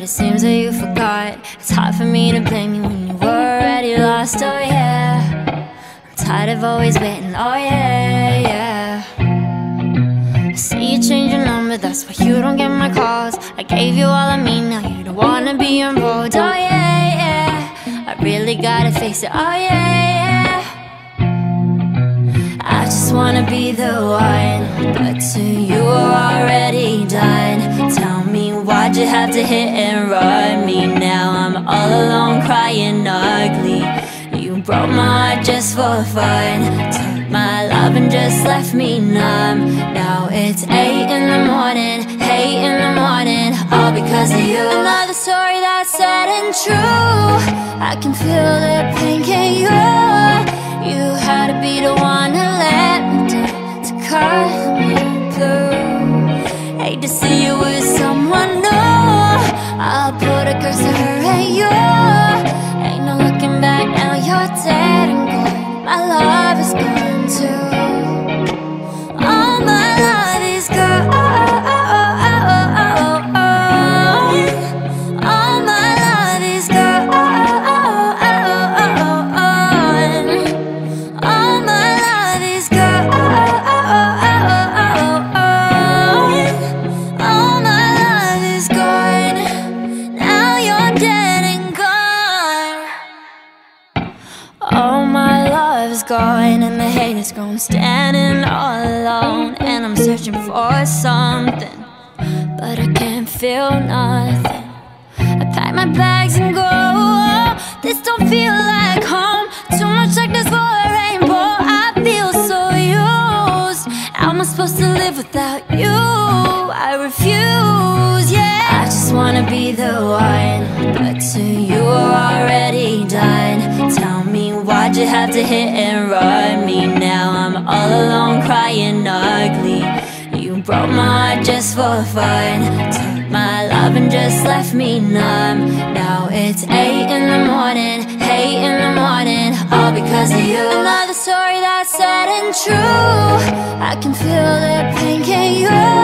but it seems that you forgot. It's hard for me to blame you when you were already lost, oh yeah. I'm tired of always waiting, oh yeah, yeah. I see you change your number, that's why you don't get my calls. I gave you all of me, now you don't wanna be involved, oh yeah, yeah. I really gotta face it, oh yeah, yeah. I just wanna be the one But have to hit and run me. Now I'm all alone crying ugly. You broke my heart just for fun. Took my love and just left me numb. Now it's 8 in the morning, 8 in the morning. All because of you. Another story that's sad and true. I can feel the pain, can you? You had to be the one to let me down To cut me through. Hate to see you with someone new I'll put a curse to her and you Ain't no looking back now, you're dead gone, and the hate is gone. Standing all alone, and I'm searching for something, but I can't feel nothing. I pack my bags and go. This don't feel like home. Too much darkness for a rainbow. I feel so used. How am I supposed to live without you? I refuse, yeah. I just wanna be the one, but to you are already done. Tell me why'd you have to hit and run me? Now I'm all alone crying ugly. You broke my heart just for fun Took my love and just left me numb Now it's 8 in the morning, 8 in the morning All because of you Another story that's sad and true I can feel the pain, can you?